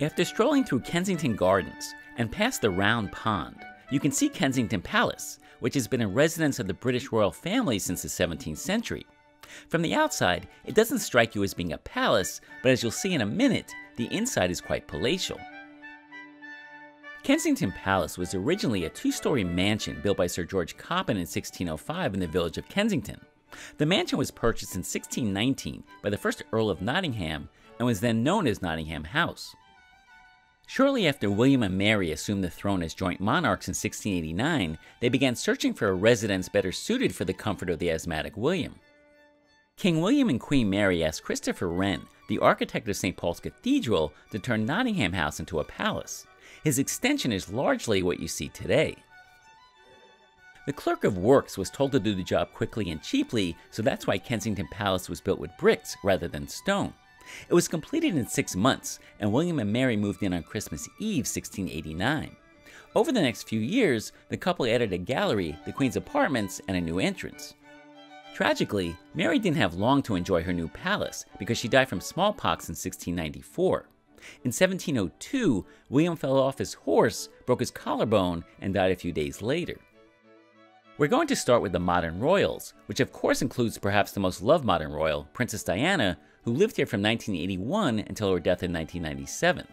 After strolling through Kensington Gardens and past the Round Pond, you can see Kensington Palace, which has been a residence of the British royal family since the 17th century. From the outside, it doesn't strike you as being a palace, but as you'll see in a minute, the inside is quite palatial. Kensington Palace was originally a two story mansion built by Sir George Coppin in 1605 in the village of Kensington. The mansion was purchased in 1619 by the first Earl of Nottingham and was then known as Nottingham House. Shortly after William and Mary assumed the throne as joint monarchs in 1689, they began searching for a residence better suited for the comfort of the asthmatic William. King William and Queen Mary asked Christopher Wren, the architect of St. Paul's Cathedral, to turn Nottingham House into a palace. His extension is largely what you see today. The clerk of works was told to do the job quickly and cheaply, so that's why Kensington Palace was built with bricks rather than stone. It was completed in six months, and William and Mary moved in on Christmas Eve, 1689. Over the next few years, the couple added a gallery, the Queen's apartments, and a new entrance. Tragically, Mary didn't have long to enjoy her new palace because she died from smallpox in 1694. In 1702, William fell off his horse, broke his collarbone, and died a few days later. We're going to start with the modern royals, which of course includes perhaps the most loved modern royal, Princess Diana, who lived here from 1981 until her death in 1997.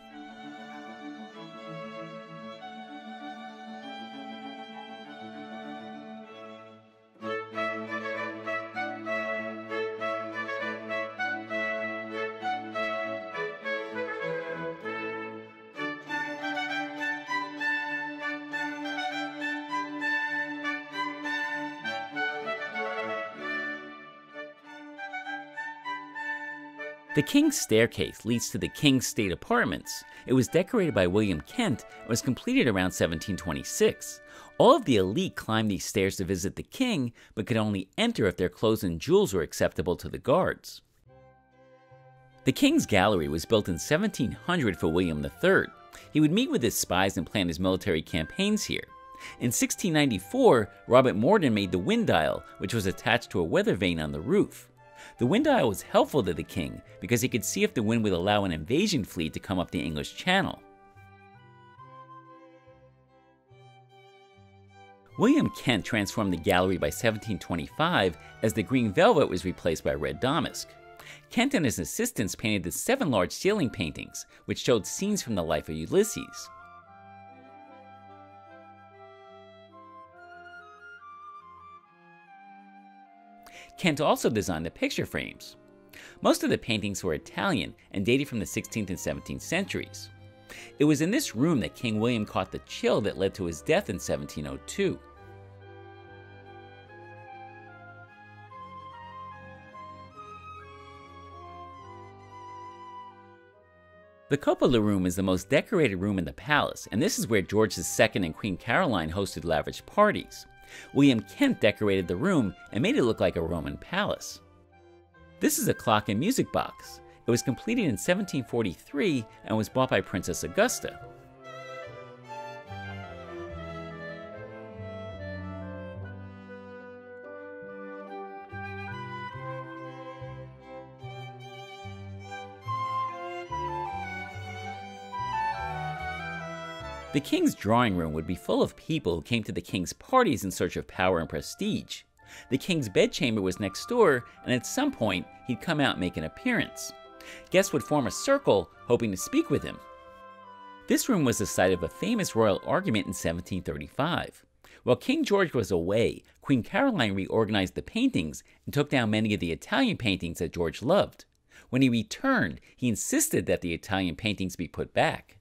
The King's Staircase leads to the King's State Apartments. It was decorated by William Kent and was completed around 1726. All of the elite climbed these stairs to visit the king, but could only enter if their clothes and jewels were acceptable to the guards. The King's Gallery was built in 1700 for William III. He would meet with his spies and plan his military campaigns here. In 1694, Robert Morden made the wind dial, which was attached to a weather vane on the roof. The wind dial was helpful to the king because he could see if the wind would allow an invasion fleet to come up the English Channel. William Kent transformed the gallery by 1725 as the green velvet was replaced by red damask. Kent and his assistants painted the seven large ceiling paintings, which showed scenes from the life of Ulysses. Kent also designed the picture frames. Most of the paintings were Italian and dated from the 16th and 17th centuries. It was in this room that King William caught the chill that led to his death in 1702. The Cupola Room is the most decorated room in the palace, and this is where George II and Queen Caroline hosted lavish parties. William Kent decorated the room and made it look like a Roman palace. This is a clock and music box. It was completed in 1743 and was bought by Princess Augusta. The king's drawing room would be full of people who came to the king's parties in search of power and prestige. The king's bedchamber was next door, and at some point, he'd come out and make an appearance. Guests would form a circle, hoping to speak with him. This room was the site of a famous royal argument in 1735. While King George was away, Queen Caroline reorganized the paintings and took down many of the Italian paintings that George loved. When he returned, he insisted that the Italian paintings be put back.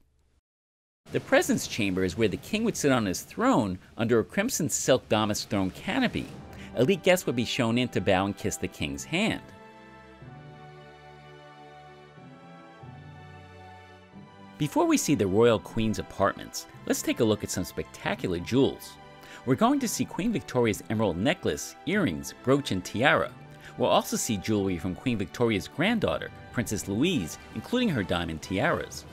The presence chamber is where the king would sit on his throne under a crimson silk damask throne canopy. Elite guests would be shown in to bow and kiss the king's hand. Before we see the royal queen's apartments, let's take a look at some spectacular jewels. We're going to see Queen Victoria's emerald necklace, earrings, brooch, and tiara. We'll also see jewelry from Queen Victoria's granddaughter, Princess Louise, including her diamond tiaras.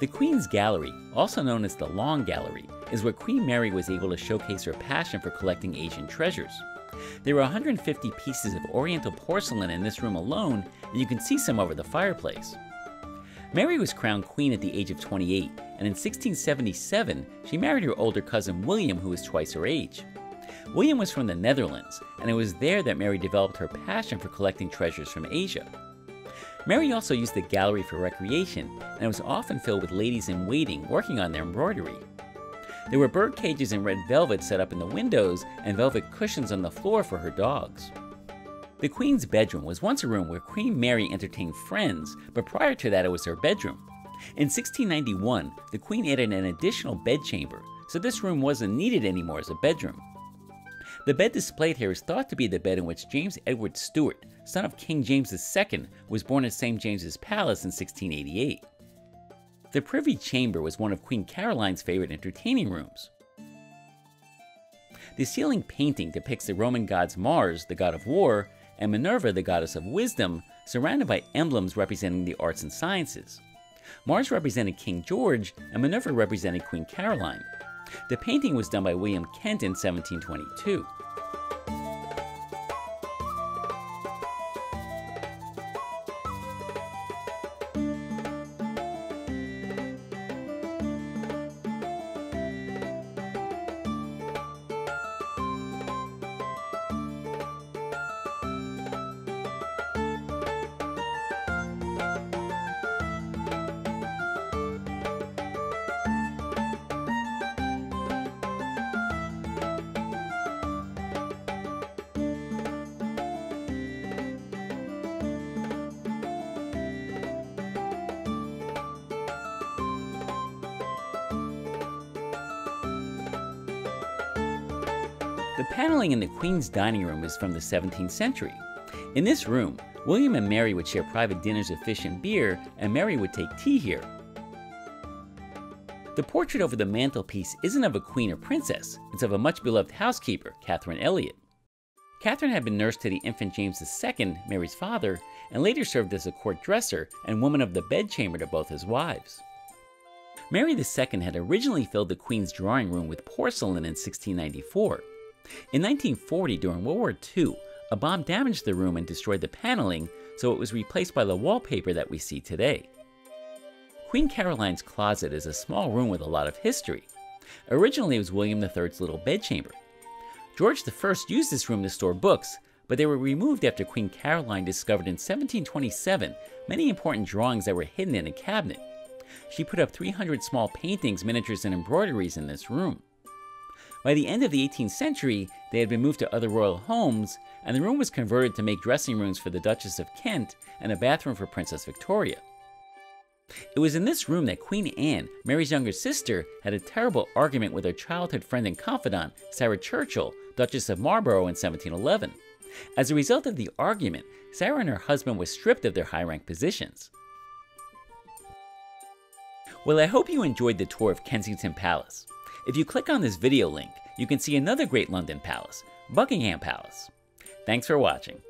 The Queen's Gallery, also known as the Long Gallery, is where Queen Mary was able to showcase her passion for collecting Asian treasures. There were 150 pieces of Oriental porcelain in this room alone, and you can see some over the fireplace. Mary was crowned queen at the age of 28, and in 1677 she married her older cousin William, who was twice her age. William was from the Netherlands, and it was there that Mary developed her passion for collecting treasures from Asia. Mary also used the gallery for recreation, and it was often filled with ladies in waiting working on their embroidery. There were bird cages in red velvet set up in the windows and velvet cushions on the floor for her dogs. The Queen's bedroom was once a room where Queen Mary entertained friends, but prior to that it was her bedroom. In 1691, the Queen added an additional bedchamber, so this room wasn't needed anymore as a bedroom. The bed displayed here is thought to be the bed in which James Edward Stuart, son of King James II, was born at St. James's Palace in 1688. The Privy Chamber was one of Queen Caroline's favorite entertaining rooms. The ceiling painting depicts the Roman gods Mars, the god of war, and Minerva, the goddess of wisdom, surrounded by emblems representing the arts and sciences. Mars represented King George, and Minerva represented Queen Caroline. The painting was done by William Kent in 1722. The paneling in the Queen's dining room is from the 17th century. In this room, William and Mary would share private dinners of fish and beer, and Mary would take tea here. The portrait over the mantelpiece isn't of a queen or princess, it's of a much beloved housekeeper, Catherine Elliot. Catherine had been nurse to the infant James II, Mary's father, and later served as a court dresser and woman of the bedchamber to both his wives. Mary II had originally filled the Queen's drawing room with porcelain in 1694. In 1940, during World War II, a bomb damaged the room and destroyed the paneling, so it was replaced by the wallpaper that we see today. Queen Caroline's closet is a small room with a lot of history. Originally, it was William III's little bedchamber. George I used this room to store books, but they were removed after Queen Caroline discovered in 1727 many important drawings that were hidden in a cabinet. She put up 300 small paintings, miniatures, and embroideries in this room. By the end of the 18th century, they had been moved to other royal homes, and the room was converted to make dressing rooms for the Duchess of Kent and a bathroom for Princess Victoria. It was in this room that Queen Anne, Mary's younger sister, had a terrible argument with her childhood friend and confidant, Sarah Churchill, Duchess of Marlborough in 1711. As a result of the argument, Sarah and her husband were stripped of their high rank positions. Well, I hope you enjoyed the tour of Kensington Palace. If you click on this video link, you can see another great London palace, Buckingham Palace. Thanks for watching.